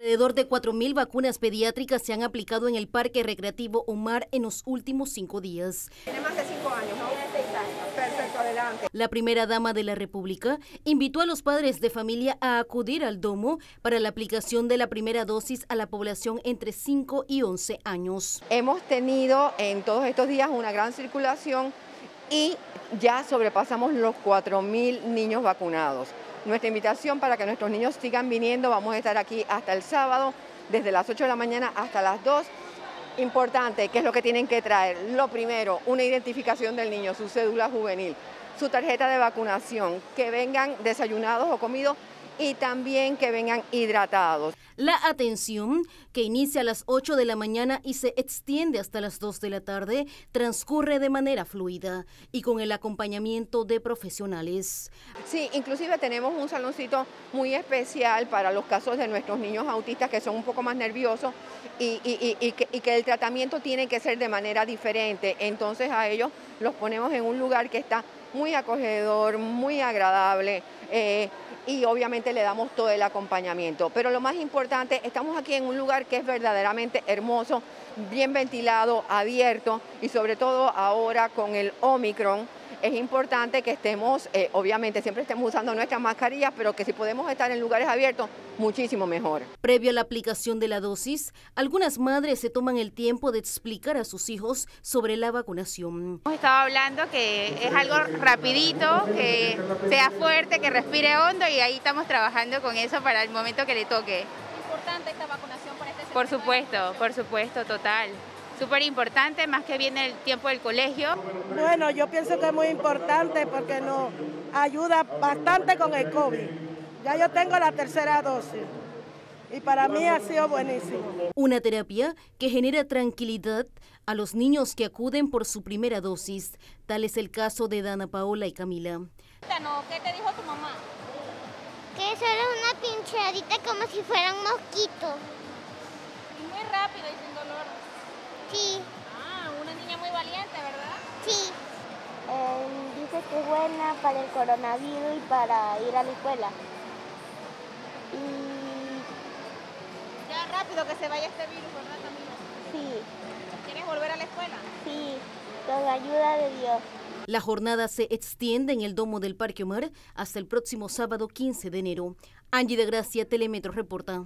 Alrededor de 4.000 vacunas pediátricas se han aplicado en el Parque Recreativo Omar en los últimos cinco días. Tiene más de cinco años, ¿no? Tiene seis años. Perfecto, adelante. La primera dama de la República invitó a los padres de familia a acudir al domo para la aplicación de la primera dosis a la población entre 5 y 11 años. Hemos tenido en todos estos días una gran circulación y ya sobrepasamos los 4.000 niños vacunados. Nuestra invitación para que nuestros niños sigan viniendo, vamos a estar aquí hasta el sábado, desde las 8 de la mañana hasta las 2. Importante, ¿qué es lo que tienen que traer? Lo primero, una identificación del niño, su cédula juvenil, su tarjeta de vacunación, que vengan desayunados o comidos y también que vengan hidratados. La atención, que inicia a las 8 de la mañana y se extiende hasta las 2 de la tarde, transcurre de manera fluida y con el acompañamiento de profesionales. Sí, inclusive tenemos un saloncito muy especial para los casos de nuestros niños autistas que son un poco más nerviosos y, que, y que el tratamiento tiene que ser de manera diferente. Entonces a ellos los ponemos en un lugar que está muy acogedor, muy agradable. Eh, y obviamente le damos todo el acompañamiento. Pero lo más importante, estamos aquí en un lugar que es verdaderamente hermoso, bien ventilado, abierto y sobre todo ahora con el Omicron es importante que estemos, eh, obviamente siempre estemos usando nuestras mascarillas, pero que si podemos estar en lugares abiertos, muchísimo mejor. Previo a la aplicación de la dosis, algunas madres se toman el tiempo de explicar a sus hijos sobre la vacunación. Hemos estado hablando que es algo rapidito, que sea fuerte, que respire hondo y ahí estamos trabajando con eso para el momento que le toque. ¿Importante esta vacunación para este Por supuesto, por supuesto, total súper importante, más que viene el tiempo del colegio. Bueno, yo pienso que es muy importante porque nos ayuda bastante con el COVID. Ya yo tengo la tercera dosis y para mí ha sido buenísimo. Una terapia que genera tranquilidad a los niños que acuden por su primera dosis. Tal es el caso de Dana Paola y Camila. ¿Qué te dijo tu mamá? Que eso era una pinchadita como si fuera un mosquito. Y muy rápido y sin dolor. Sí. Ah, una niña muy valiente, ¿verdad? Sí. Eh, dice que es buena para el coronavirus y para ir a la escuela. Y... Ya rápido que se vaya este virus, ¿verdad, Camila? Sí. ¿Quieres volver a la escuela? Sí, con la ayuda de Dios. La jornada se extiende en el Domo del Parque Omar hasta el próximo sábado 15 de enero. Angie de Gracia, Telemetro Reporta.